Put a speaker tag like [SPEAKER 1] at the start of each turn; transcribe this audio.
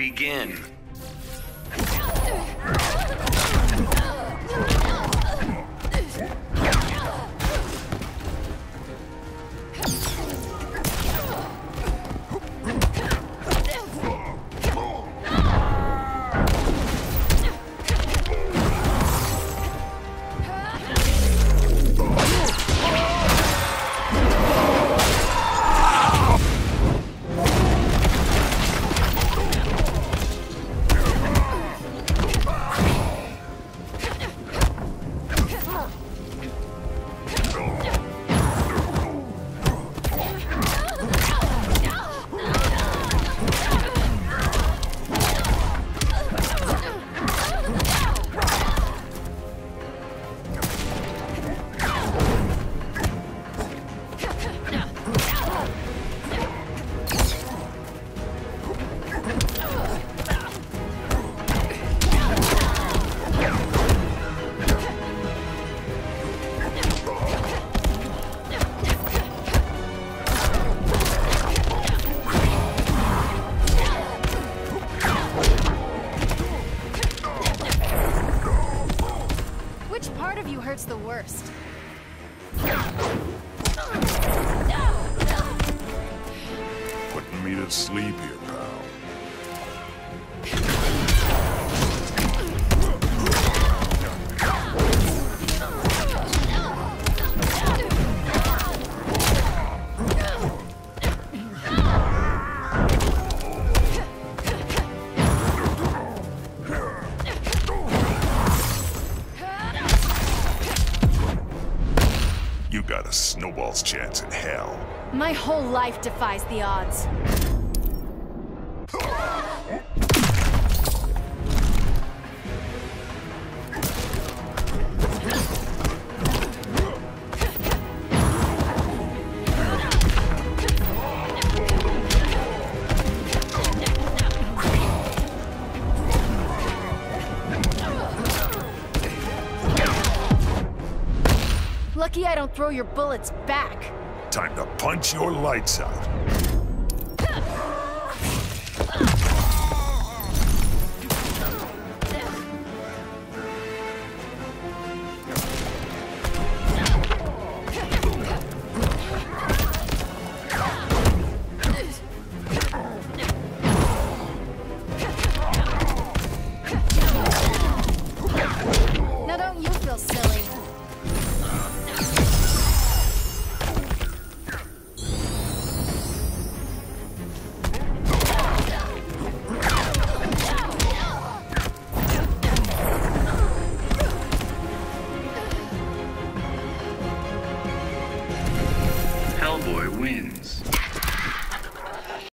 [SPEAKER 1] Begin.
[SPEAKER 2] Hurts the worst?
[SPEAKER 3] Putting me to sleep here, a snowball's chance in hell.
[SPEAKER 2] My whole life defies the odds. Lucky I don't throw your bullets back.
[SPEAKER 3] Time to punch your lights out.
[SPEAKER 2] Now don't you feel silly?
[SPEAKER 1] Hellboy wins.